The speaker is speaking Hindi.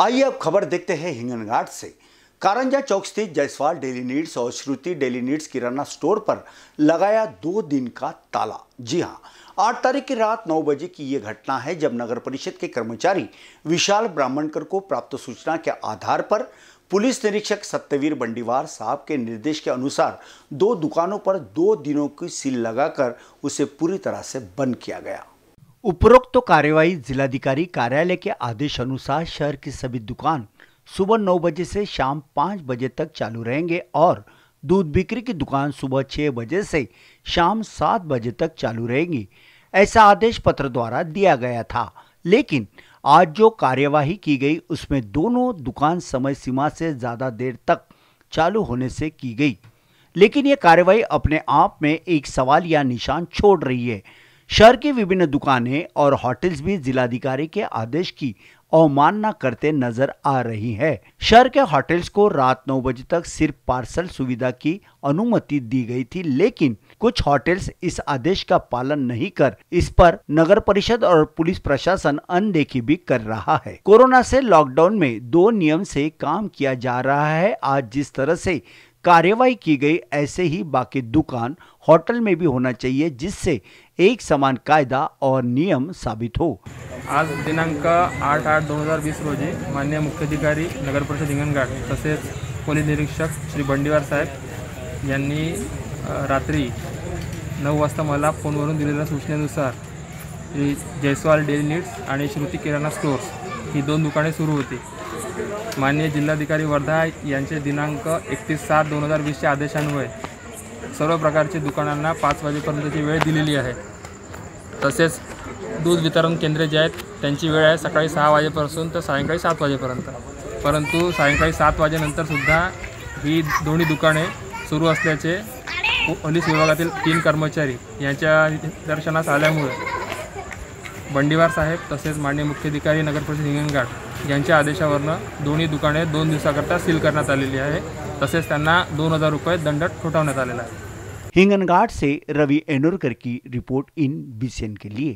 आइए अब खबर देखते हैं हिंगनघाट से। कारंजा चौक स्थित जायसवाल डेली नीड्स और Shruti daily needs kirana store पर लगाया दो दिन का ताला। जी हाँ आठ तारीख की रात नौ बजे की ये घटना है जब नगर परिषद के कर्मचारी विशाल ब्राह्मणकर को प्राप्त सूचना के आधार पर पुलिस निरीक्षक सत्यवीर बंडीवार साहब के निर्देश के अनुसार दो दुकानों पर दो दिनों की सील लगाकर उसे पूरी तरह से बंद किया गया। उपरोक्त तो कार्यवाही जिलाधिकारी कार्यालय के आदेश अनुसार शहर की सभी दुकान सुबह नौ बजे से शाम पाँच बजे तक चालू रहेंगे और दूध बिक्री की दुकान सुबह छह बजे से शाम सात बजे तक चालू रहेंगी। ऐसा आदेश पत्र द्वारा दिया गया था। लेकिन आज जो कार्यवाही की गई, उसमें दोनों दुकान समय सीमा से ज़्यादा देर तक चालू होने से की गई। लेकिन यह कार्यवाही अपने आप में एक सवाल या निशान छोड़ रही है। शहर की विभिन्न दुकानें और होटल्स भी जिलाधिकारी के आदेश की अवमानना करते नज़र आ रही है। शहर के होटल्स को रात नौ बजे तक सिर्फ़ पार्सल सुविधा की अनुमति दी गई थी, लेकिन कुछ होटल्स इस आदेश का पालन नहीं कर इस पर नगर परिषद और पुलिस प्रशासन अनदेखी भी कर रहा है। कोरोना से लॉकडाउन में दो नियम से काम किया जा रहा है। आज जिस तरह से कार्यवाही की गई, ऐसे ही बाकी दुकान होटल में भी होना चाहिए, जिससे एक समान कायदा और नियम साबित हो। आज दिनांक आठ आठ दोन हज़ार वीस रोजी मान्य मुख्याधिकारी, नगर परिषद हिंगणघाट तसेच पोलीस निरीक्षक श्री बंडीवार साहेब यांनी रात्री नऊ वाजता मला फोनवरून दिलेल्या सूचनेनुसार श्री जयस्वाल डेली नीड्स आणि श्रुती किराणा स्टोर्स ही दोन दुकाने सुरू होती. माननीय जिल्हाधिकारी वर्धा यांचे दिनांक एकतीस सात दोन हजार वीसच्या आदेशान्वये सर्व प्रकारची दुकानांना पाच वाजेपर्यंतची वेळ दिलेली आहे. तसेच दूध वितरण केंद्रे जे आहेत त्यांची वेळ आहे सकाळी सहा वाजेपासून तर सायंकाळी सात वाजेपर्यंत. परंतु सायंकाळी सात वाजेनंतरसुद्धा ही दोन्ही दुकाने सुरू असल्याचे पोलीस विभागातील तीन कर्मचारी यांच्या दर्शनास आल्यामुळे बंडीवार साहेब तसेच माननीय मुख्याधिकारी नगरपरिषद हिंगणघाट यांच्या आदेशावरनं दोन्ही दुकाने दोन दिवसाकरता सील करण्यात आलेली आहे. तसेच त्यांना दोन हजार रुपये दंड ठोठावण्यात आलेला आहे. हिंगणघाट से रवि एनोरकर की रिपोर्ट इन बीसीएन के लिए.